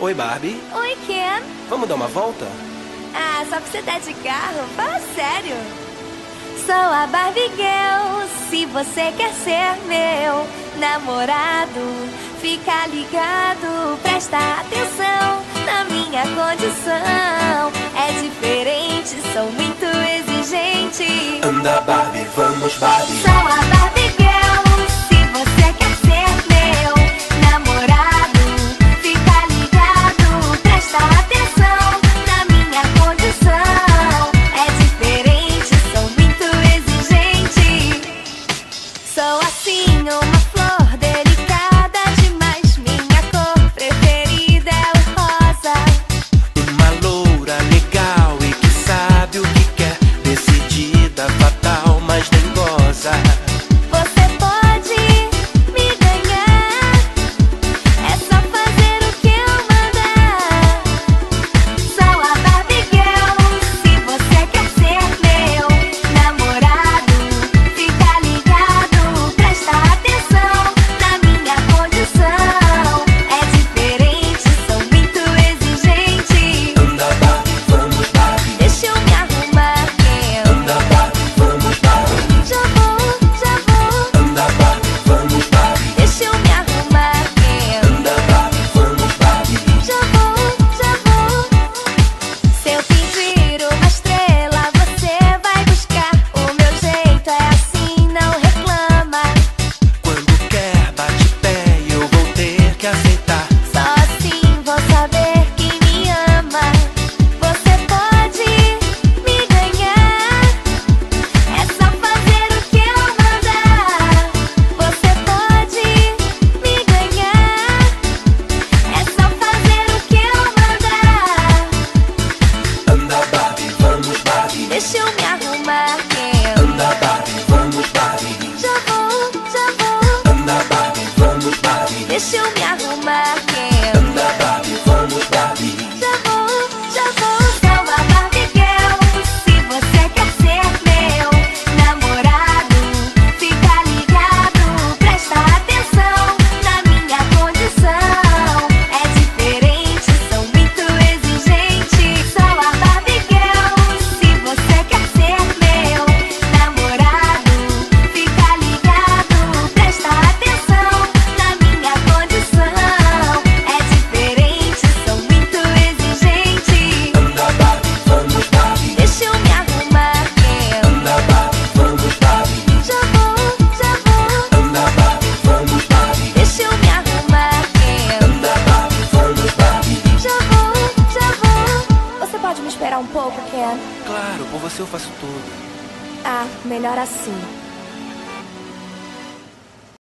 Oi, Barbie. Oi, Ken. Vamos dar uma volta? Ah, só que você tá de carro? Fala sério. Sou a Barbie Girl, se você quer ser meu namorado, fica ligado, presta atenção na minha condição. É diferente, sou muito exigente. Anda, Barbie, vamos, Barbie. Deixa eu me arrumar. Claro, por você eu faço tudo. Ah, melhor assim.